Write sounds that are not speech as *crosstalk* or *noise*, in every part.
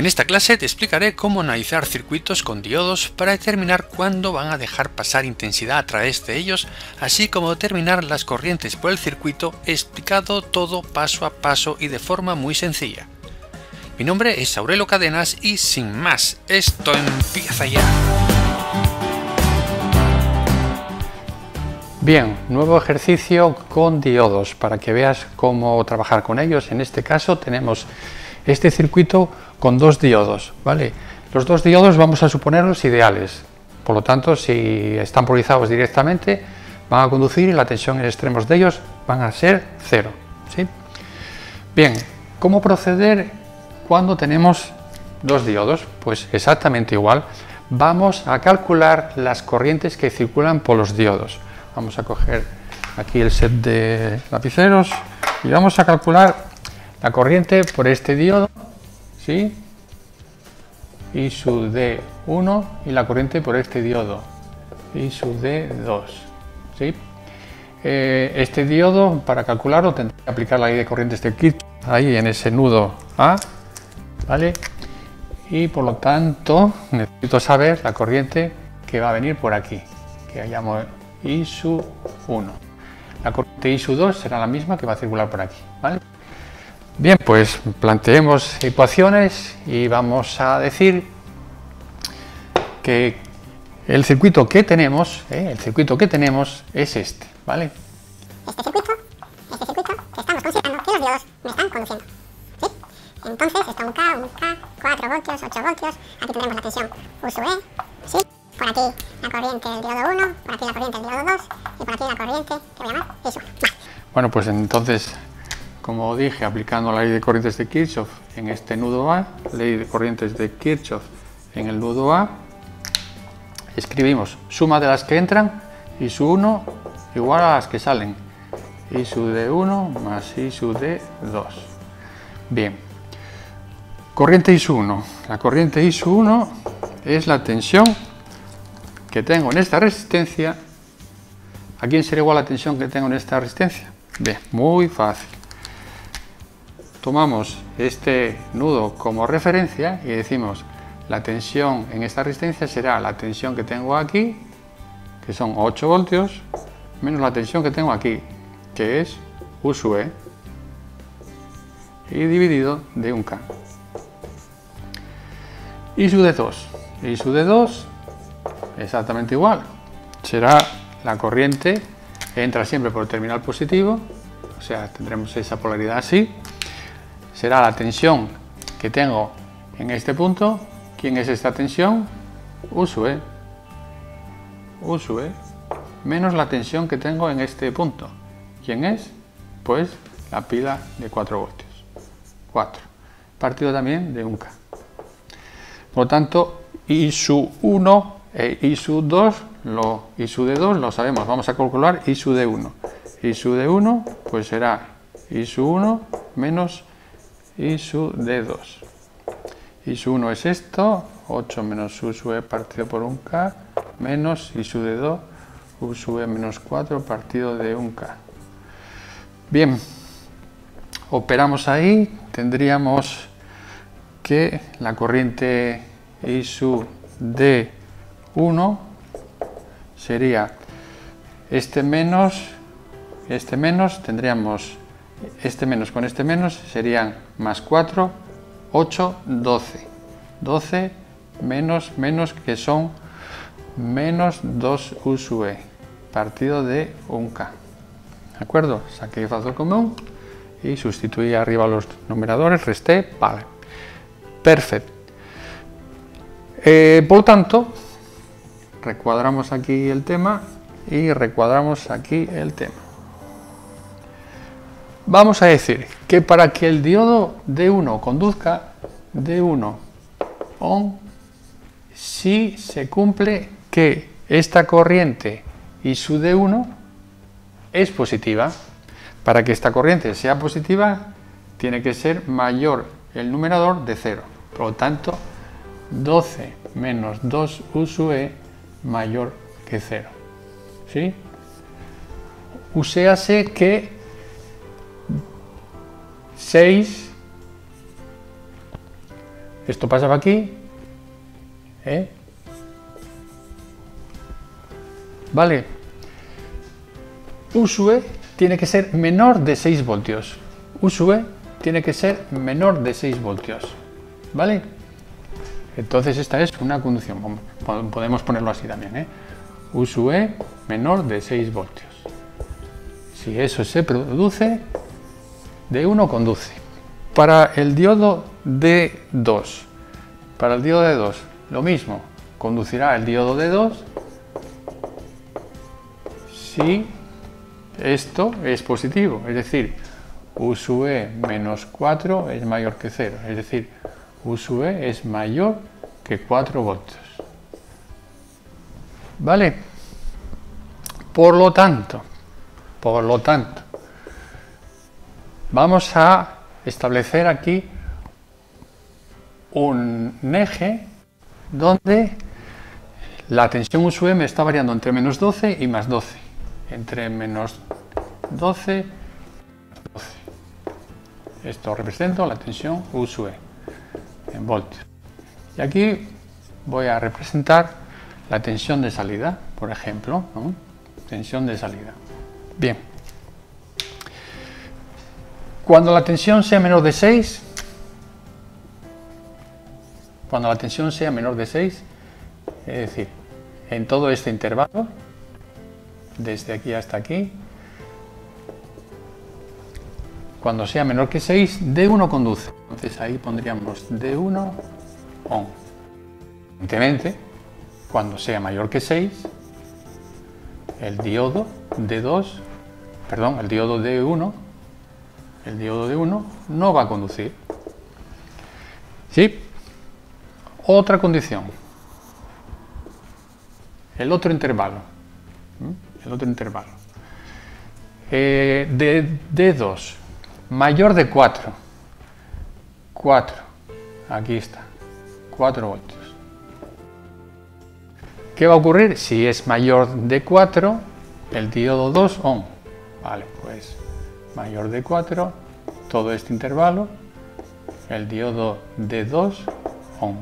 En esta clase te explicaré cómo analizar circuitos con diodos para determinar cuándo van a dejar pasar intensidad a través de ellos, así como determinar las corrientes por el circuito explicado todo paso a paso y de forma muy sencilla. Mi nombre es Aurelio Cadenas y sin más, esto empieza ya. Bien, nuevo ejercicio con diodos para que veas cómo trabajar con ellos. En este caso tenemos este circuito con dos diodos, ¿vale? Los dos diodos vamos a suponerlos ideales, por lo tanto, si están polarizados directamente, van a conducir y la tensión en extremos de ellos van a ser cero, ¿sí? Bien, ¿cómo proceder cuando tenemos dos diodos? Pues exactamente igual, vamos a calcular las corrientes que circulan por los diodos. Vamos a coger aquí el set de lapiceros y vamos a calcular la corriente por este diodo, ¿sí? Y su D1 y la corriente por este diodo y su D2, ¿sí? Eh, este diodo, para calcularlo, tendré que aplicar la ley de corrientes de Kirchhoff ahí en ese nudo A, ¿vale? Y por lo tanto, necesito saber la corriente que va a venir por aquí, que llamo I su 1. La corriente I su 2 será la misma que va a circular por aquí, ¿vale? Bien, pues planteemos ecuaciones y vamos a decir que el circuito que tenemos, eh, el circuito que tenemos es este, ¿vale? Este circuito, este circuito que estamos considerando que los diodos me están conduciendo. ¿sí? Entonces está un K, un K, 4 voltios, 8 voltios, aquí tenemos la tensión U sub E, ¿sí? por aquí la corriente del diodo 1, por aquí la corriente del diodo 2 y por aquí la corriente que voy a llamar I sub 1. Bueno, pues entonces como dije, aplicando la ley de corrientes de Kirchhoff en este nudo A, ley de corrientes de Kirchhoff en el nudo A, escribimos suma de las que entran y su 1 igual a las que salen, y su D1 más y su D2. Bien, corriente I 1. La corriente I 1 es la tensión que tengo en esta resistencia. ¿A quién será igual la tensión que tengo en esta resistencia? Bien, muy fácil tomamos este nudo como referencia y decimos la tensión en esta resistencia será la tensión que tengo aquí, que son 8 voltios, menos la tensión que tengo aquí, que es U sub E, y dividido de un K. Y su D2. Y su D2 exactamente igual. Será la corriente entra siempre por el terminal positivo, o sea, tendremos esa polaridad así, será la tensión que tengo en este punto. ¿Quién es esta tensión? U sub E. U sub E menos la tensión que tengo en este punto. ¿Quién es? Pues la pila de 4 voltios. 4. Partido también de un K. Por lo tanto, I sub 1 e I sub 2, lo, I sub de 2 lo sabemos. Vamos a calcular I sub de 1. I sub de 1 pues será I sub 1 menos y su D2. Y su 1 es esto, 8 menos U sub E partido por un K, menos y su D2, U sub E menos 4 partido de un K. Bien, operamos ahí, tendríamos que la corriente I sub D1 sería este menos, este menos, tendríamos este menos con este menos serían más 4, 8, 12. 12 menos menos que son menos 2 U partido de un K. ¿De acuerdo? Saqué el factor común y sustituí arriba los numeradores, resté, vale. Perfecto. Eh, por tanto, recuadramos aquí el tema y recuadramos aquí el tema. Vamos a decir que para que el diodo D1 conduzca D1 on, si se cumple que esta corriente y su D1 es positiva. Para que esta corriente sea positiva, tiene que ser mayor el numerador de 0. Por lo tanto, 12 menos 2 U E mayor que 0. ¿Sí? Uséase que 6 Esto pasaba aquí. ¿eh? Vale. U sub E tiene que ser menor de 6 voltios. U sub E tiene que ser menor de 6 voltios. ¿Vale? Entonces esta es una conducción. Podemos ponerlo así también. ¿eh? U sub E menor de 6 voltios. Si eso se produce, D1 conduce. Para el diodo D2, para el diodo D2, lo mismo, conducirá el diodo D2 si esto es positivo, es decir, U sub E menos 4 es mayor que 0, es decir, U sub E es mayor que 4 voltios. ¿Vale? Por lo tanto, por lo tanto, vamos a establecer aquí un eje donde la tensión U sub M está variando entre menos 12 y más 12. Entre menos 12 y 12. Esto representa la tensión U E en voltios. Y aquí voy a representar la tensión de salida, por ejemplo. Tensión de salida. Bien. Cuando la tensión sea menor de 6, cuando la tensión sea menor de 6, es decir, en todo este intervalo, desde aquí hasta aquí, cuando sea menor que 6, D1 conduce. Entonces ahí pondríamos D1 on. Evidentemente, cuando sea mayor que 6, el diodo D2 perdón, el diodo D1, el diodo D1 no va a conducir. ¿Sí? Otra condición. El otro intervalo. El otro intervalo. Eh, de D2, mayor de 4. 4. Aquí está. 4 voltios. ¿Qué va a ocurrir? Si es mayor de 4, el diodo 2 on. Vale, pues mayor de 4, todo este intervalo, el diodo de 2 on.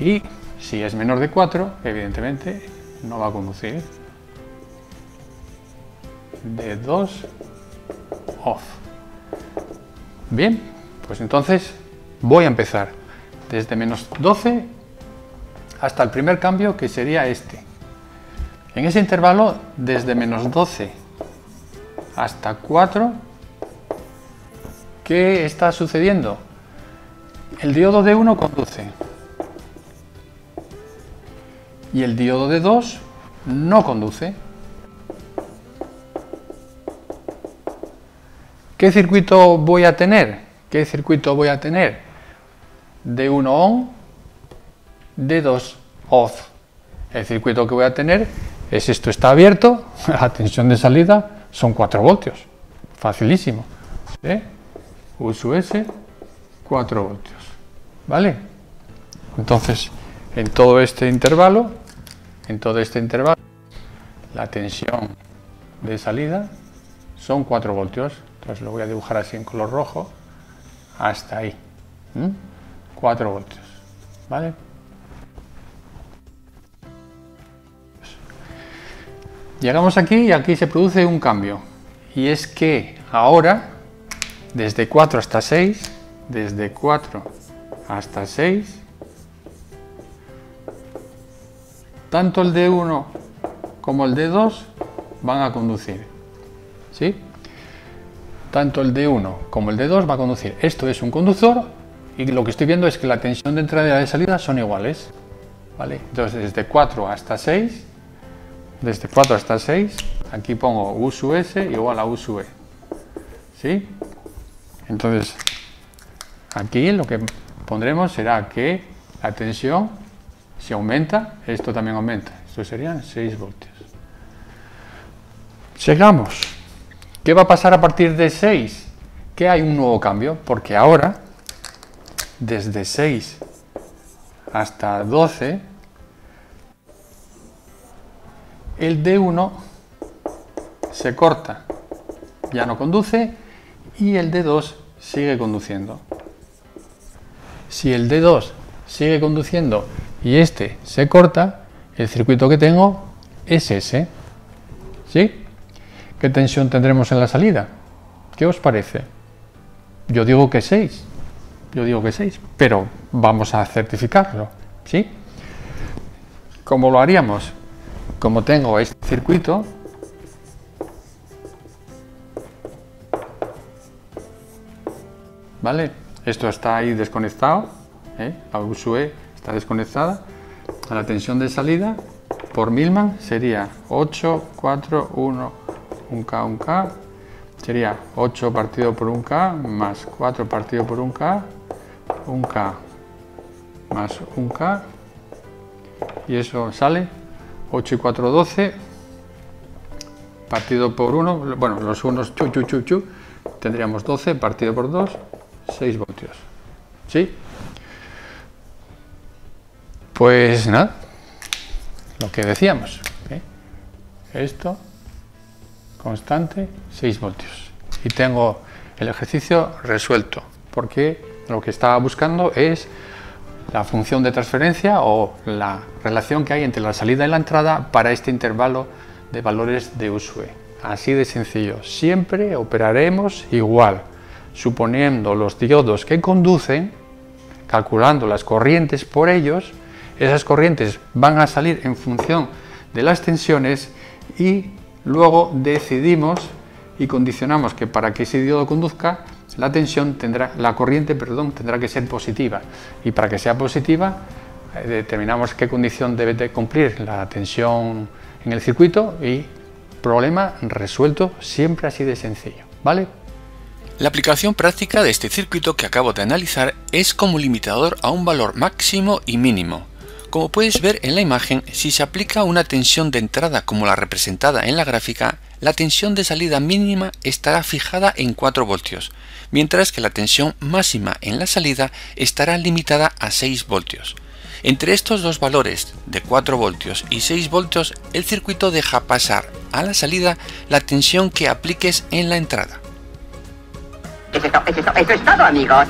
Y si es menor de 4, evidentemente no va a conducir. De 2 off. Bien, pues entonces voy a empezar desde menos 12 hasta el primer cambio que sería este. En ese intervalo, desde menos 12 hasta 4. ¿Qué está sucediendo? El diodo de 1 conduce y el diodo de 2 no conduce. ¿Qué circuito voy a tener? ¿Qué circuito voy a tener? D1 on, D2 off. El circuito que voy a tener es esto está abierto, *laughs* la tensión de salida son 4 voltios. Facilísimo. ¿Eh? U sub S, 4 voltios. ¿Vale? Entonces, en todo este intervalo, en todo este intervalo, la tensión de salida son 4 voltios. Entonces lo voy a dibujar así en color rojo hasta ahí. 4 voltios. ¿Vale? Llegamos aquí y aquí se produce un cambio. Y es que ahora, desde 4 hasta 6, desde 4 hasta 6, tanto el D1 como el D2 van a conducir. ¿Sí? Tanto el D1 como el D2 va a conducir. Esto es un conductor y lo que estoy viendo es que la tensión de entrada y de salida son iguales. ¿Vale? Entonces, desde 4 hasta 6 desde 4 hasta 6, aquí pongo U sub S igual a U sub E. ¿Sí? Entonces, aquí lo que pondremos será que la tensión, si aumenta, esto también aumenta. Esto serían 6 voltios. Sigamos. ¿Qué va a pasar a partir de 6? Que hay un nuevo cambio, porque ahora, desde 6 hasta 12, el D1 se corta, ya no conduce y el D2 sigue conduciendo. Si el D2 sigue conduciendo y este se corta, el circuito que tengo es ese. ¿Sí? ¿Qué tensión tendremos en la salida? ¿Qué os parece? Yo digo que 6. Yo digo que 6, pero vamos a certificarlo. ¿Sí? ¿Cómo lo haríamos? Como tengo este circuito, ¿vale? Esto está ahí desconectado, ¿eh? la USUE está desconectada. La tensión de salida por Milman sería 8, 4, 1, 1K, 1K. Sería 8 partido por 1K más 4 partido por 1K, 1K más 1K. Y eso sale 8 y 4, 12. Partido por 1, bueno, los unos chu, chu, chu, chu. Tendríamos 12 partido por 2, 6 voltios. ¿Sí? Pues nada, lo que decíamos. ¿eh? Esto, constante, 6 voltios. Y tengo el ejercicio resuelto, porque lo que estaba buscando es la función de transferencia o la relación que hay entre la salida y la entrada para este intervalo de valores de USUE. Así de sencillo. Siempre operaremos igual suponiendo los diodos que conducen, calculando las corrientes por ellos, esas corrientes van a salir en función de las tensiones y luego decidimos y condicionamos que para que ese diodo conduzca la tensión tendrá la corriente perdón tendrá que ser positiva y para que sea positiva eh, determinamos qué condición debe de cumplir la tensión en el circuito y problema resuelto siempre así de sencillo vale la aplicación práctica de este circuito que acabo de analizar es como limitador a un valor máximo y mínimo. Como puedes ver en la imagen, si se aplica una tensión de entrada como la representada en la gráfica, la tensión de salida mínima estará fijada en 4 voltios, mientras que la tensión máxima en la salida estará limitada a 6 voltios. Entre estos dos valores de 4 voltios y 6 voltios, el circuito deja pasar a la salida la tensión que apliques en la entrada. Eso es, todo, amigos.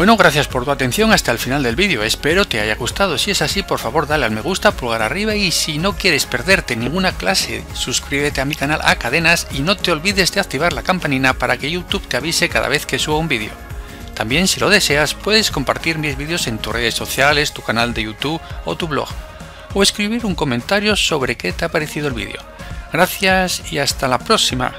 Bueno, gracias por tu atención hasta el final del vídeo, espero te haya gustado, si es así por favor dale al me gusta, pulgar arriba y si no quieres perderte ninguna clase, suscríbete a mi canal a cadenas y no te olvides de activar la campanita para que YouTube te avise cada vez que suba un vídeo. También si lo deseas puedes compartir mis vídeos en tus redes sociales, tu canal de YouTube o tu blog, o escribir un comentario sobre qué te ha parecido el vídeo. Gracias y hasta la próxima.